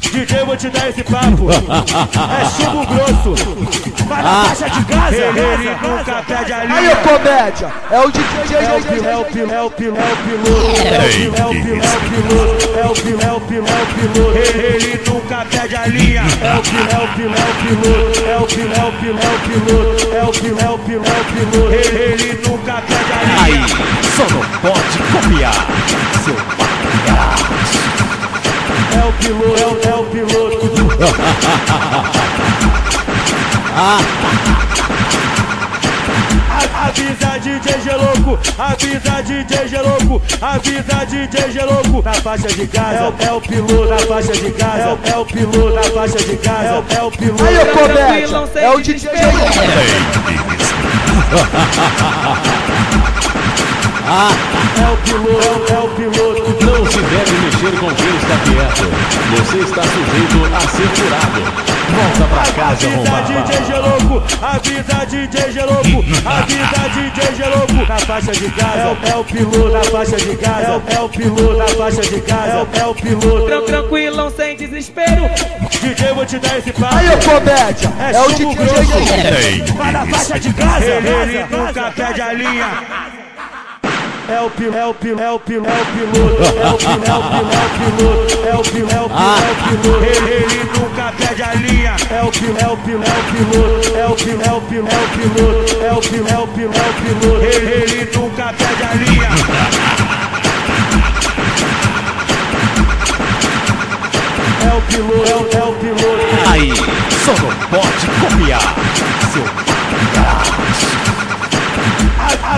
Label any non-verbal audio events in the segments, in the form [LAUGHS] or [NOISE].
DJ, vou te dar esse papo. É chumbo grosso. Vai na faixa de casa. Ele nunca pede a linha. Aí, comédia, é o DJ É o piloto, é o piloto, é o piloto, é o piloto, é o piloto, é o piloto, é é. Ele nunca pede a linha. É o piloto, é o piloto, é o piloto, é o piloto, é o piloto, é o piloto, é. Ele nunca pede a linha. Aí, só não pode copiar. Seu É o piloto, é o, é o piloto. [LAUGHS] Avisa DJ Geloco, avisa DJ Geloco, avisa DJ Geloco. Na faixa de casa, é o, é o piloto, na faixa de casa, é o, é o piloto, na faixa de casa, é o, é o piloto. Aí, ô comédia, é o DJ [LAUGHS] É o piloto, é o piloto. Com quem está quieto. Você está sujeito a ser furado. Volta pra casa, Avisa arrombado. DJ Geloco, avisa DJ Geloco, avisa DJ Geloco. Na faixa de casa, é o, é piloto, na faixa de casa, é o, é piloto, na faixa de casa, é o, é piloto. Tran- Tranquilão, sem desespero. DJ, vou te dar esse papo. Aí, ô comédia, É é o DJ grosso. Vai na faixa de casa. Ele nunca pede a linha. É o pil, é o pil, é o pil, é o piloto. É o pil, é o pil, é o piloto. É o pil, é o pil, é o piloto. Ele, nunca pede a linha. É o pil, é o pil, é o piloto. É o pil, é o pil, é o piloto. É o pil, é o pil, é o piloto. Ele, nunca pede a linha. É o piloto, é o, é o piloto. Aí, só não pode copiar. Seu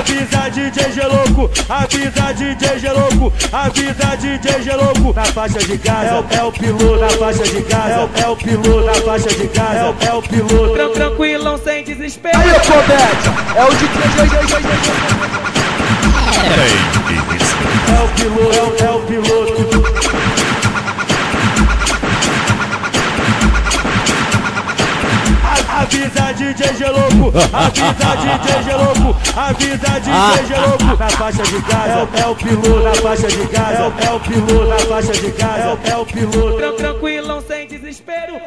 Avisa DJ Geloco, avisa DJ Geloco, avisa DJ Geloco. Na faixa de casa, é o, é o piloto, na faixa de casa, é o, é o piloto, na faixa de casa, é o, é o piloto. Tran- Tranquilão, sem desespero. Aí, ô comédia, é o DJ É o piloto, é o, é o piloto. Avisa DJ Geloco, avisa DJ Geloco, avisa DJ Geloco. Na faixa de casa, é o, é piloto, na faixa de casa, é o, é piloto, na faixa de casa, é o, é piloto. Tran- Tranquilão, sem desespero.